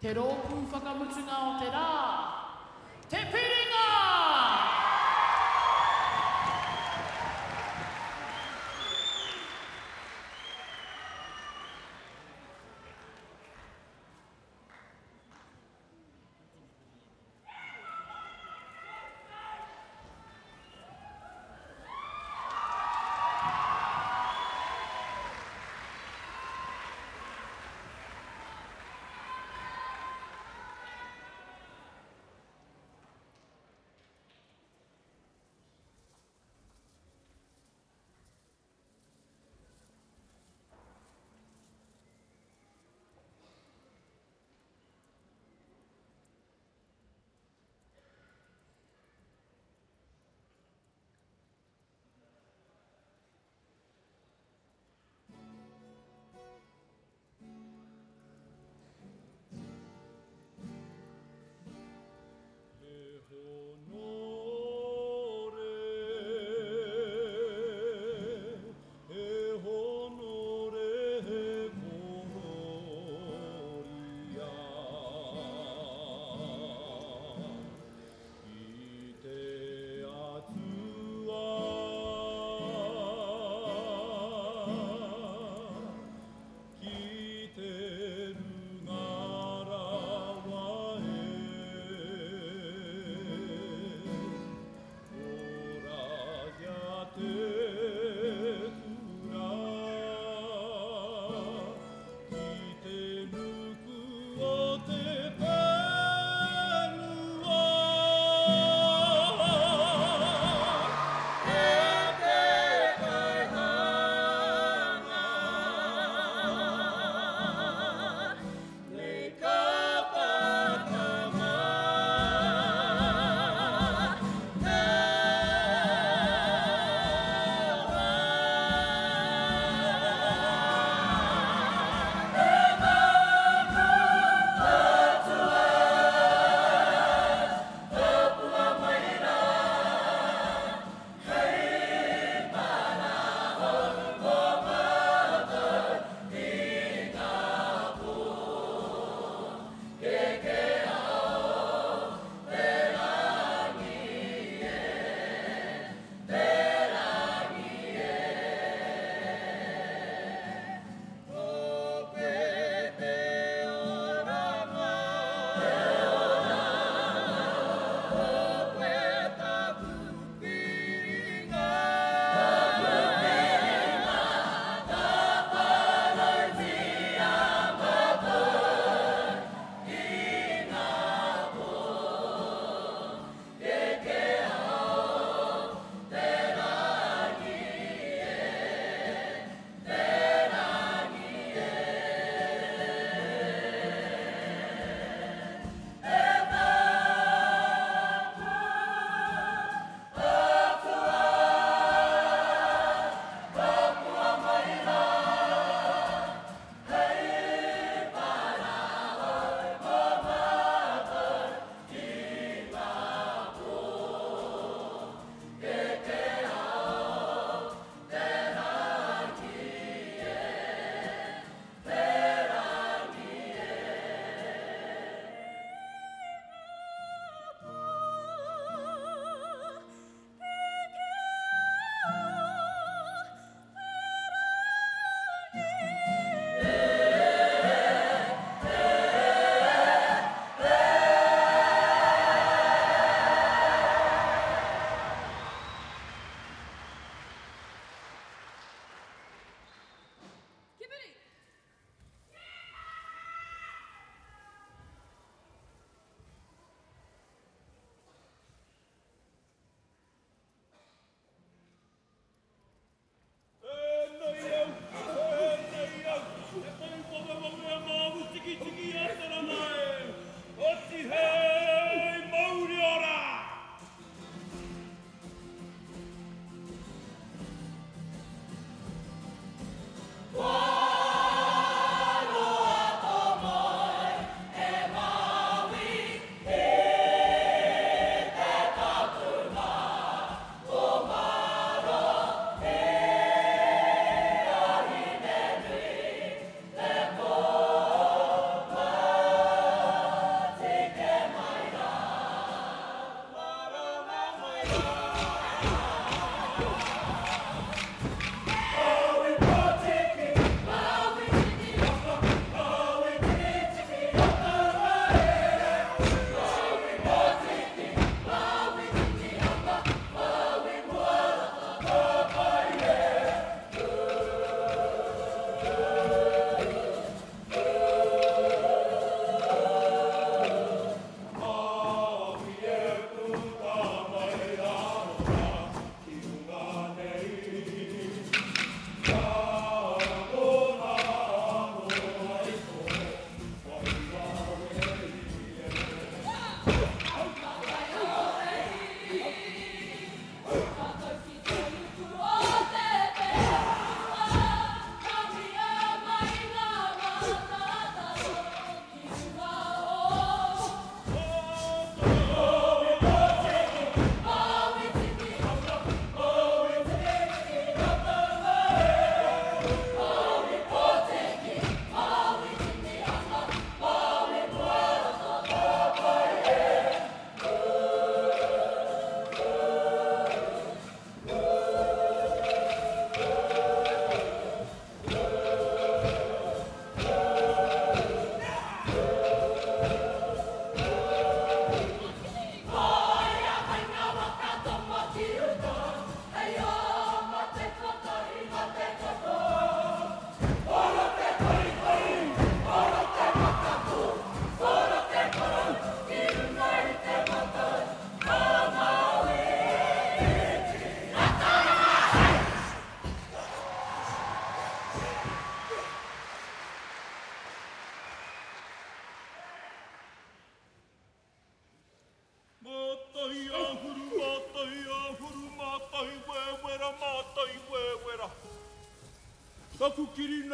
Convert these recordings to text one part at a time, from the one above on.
te rōpū whakamutunga o te rā. Te pē!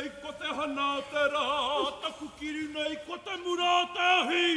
nei ko te hana te rā, taku kiri nei ko te mura te ahi.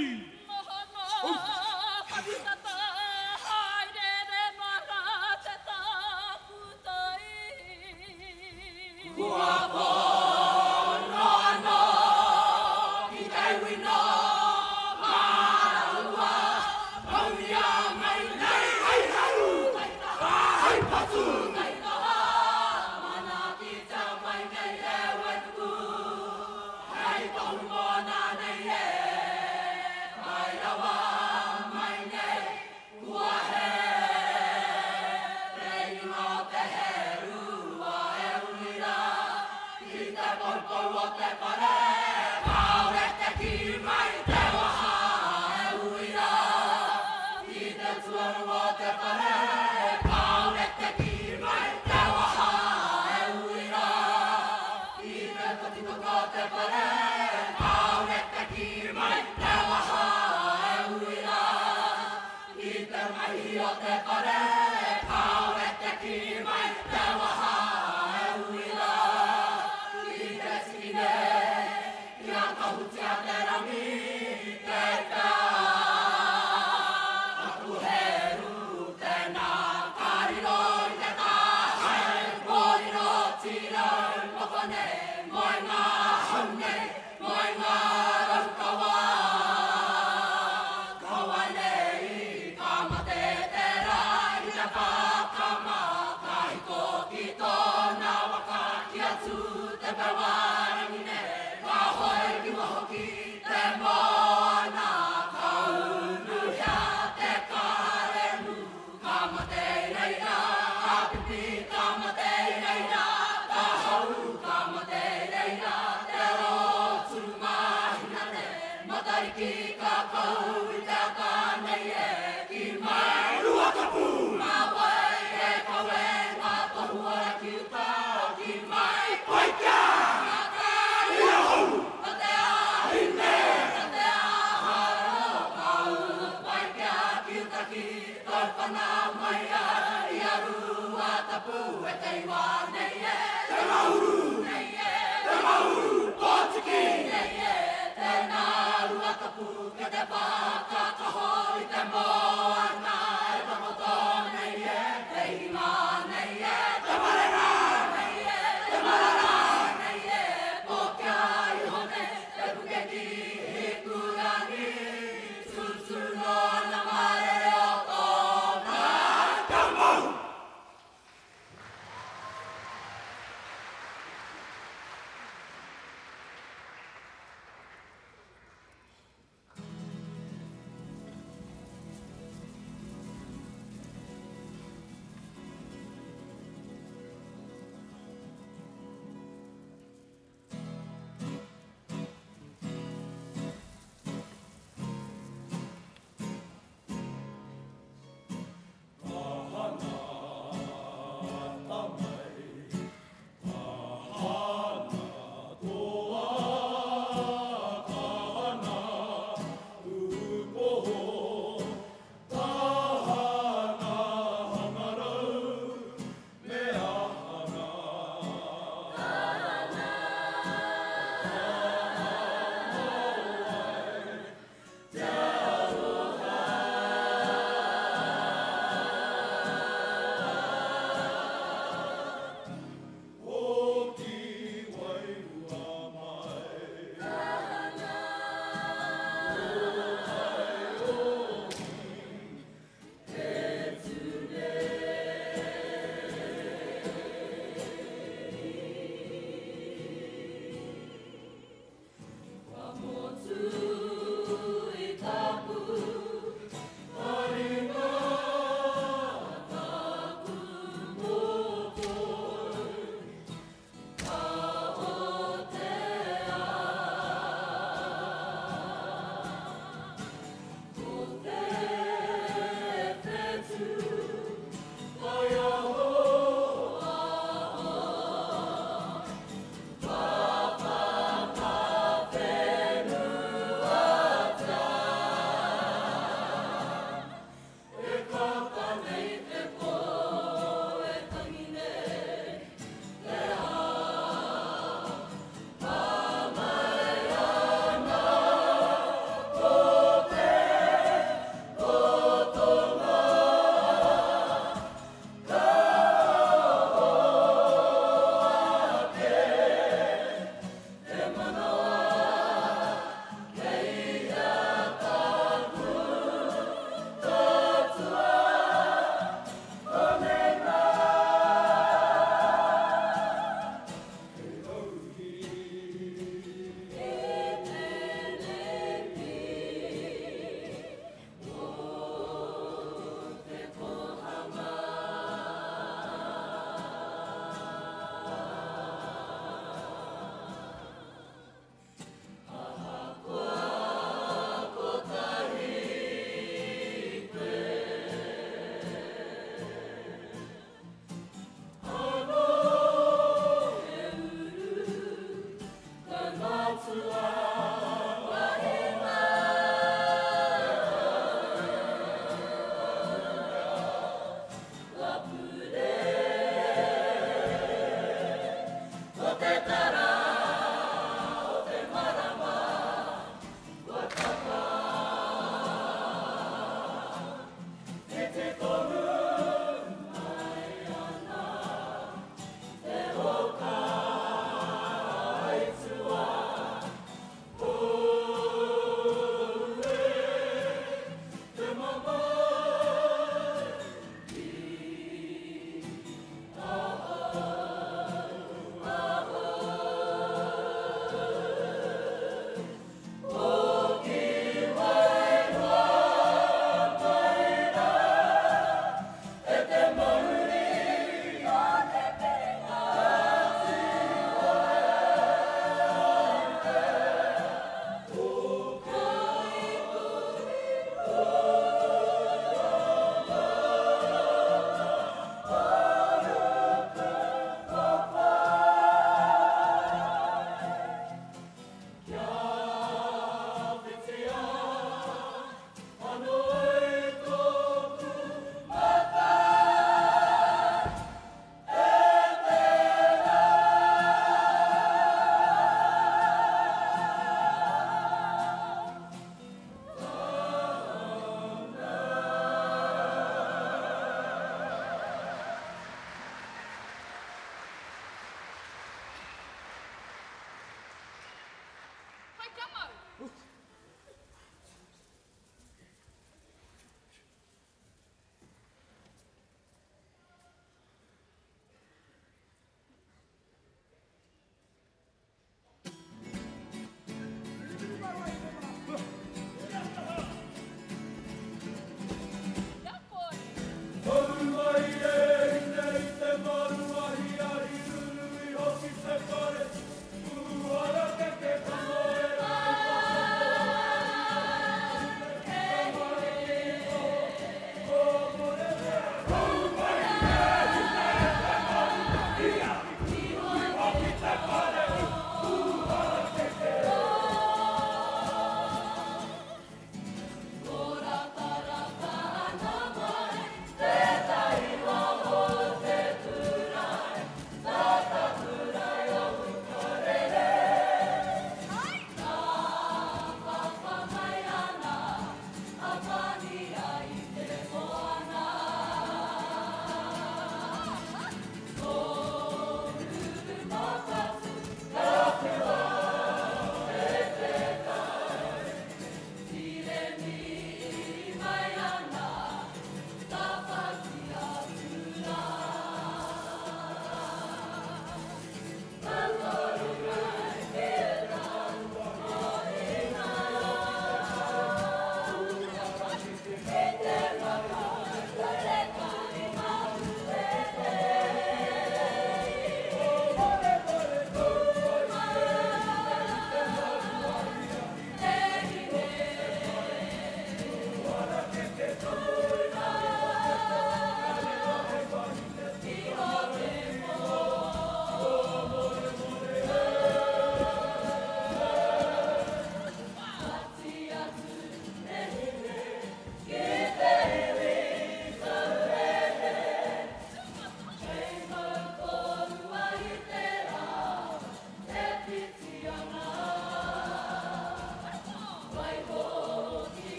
demo.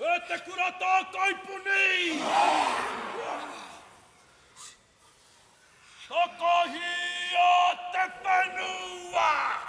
E te kura tātou i puni! Tokohi o te whenua! Tokohi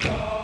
Go!